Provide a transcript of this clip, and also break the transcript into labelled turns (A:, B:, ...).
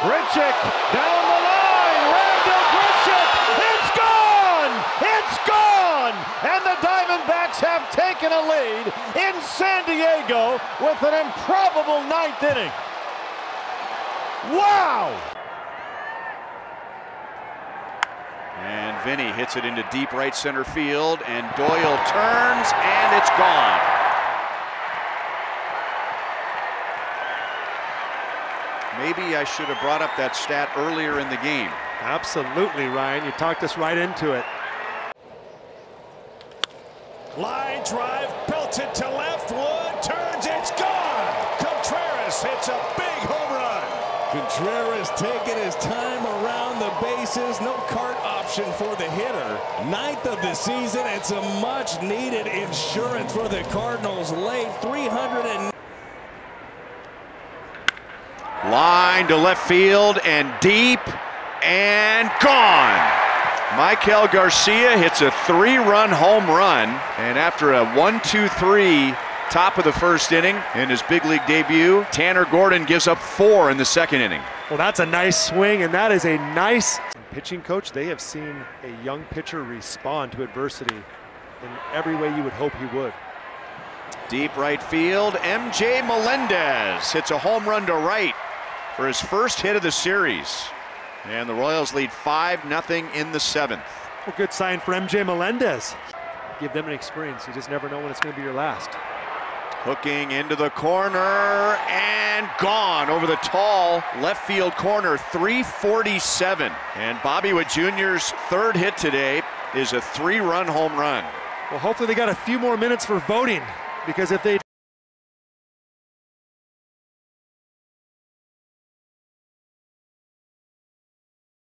A: Grichuk down the line. Randall Grichuk. It's gone. It's gone. And the Diamondbacks have taken a lead in San Diego with an improbable ninth inning. Wow.
B: And Vinny hits it into deep right center field, and Doyle turns, and it's gone. Maybe I should have brought up that stat earlier in the game.
A: Absolutely, Ryan. You talked us right into it.
C: Line drive, belted to left. Wood turns, it's gone. Contreras hits a big home run.
D: Contreras taking his time around the bases. No cart option for the hitter. Ninth of the season. It's a much needed insurance for the Cardinals late. 300 and
B: Line to left field and deep and gone. Maikel Garcia hits a three run home run. And after a 1 2 3 top of the first inning in his big league debut, Tanner Gordon gives up four in the second inning.
A: Well, that's a nice swing, and that is a nice pitching coach. They have seen a young pitcher respond to adversity in every way you would hope he would.
B: Deep right field, MJ Melendez hits a home run to right for his first hit of the series. And the Royals lead 5 0 in the seventh.
A: Well, good sign for MJ Melendez. Give them an experience. You just never know when it's going to be your last.
B: Hooking into the corner and gone over the tall left field corner, 347. And Bobby Witt Jr.'s third hit today is a three run home run.
A: Well, hopefully they got a few more minutes for voting because if they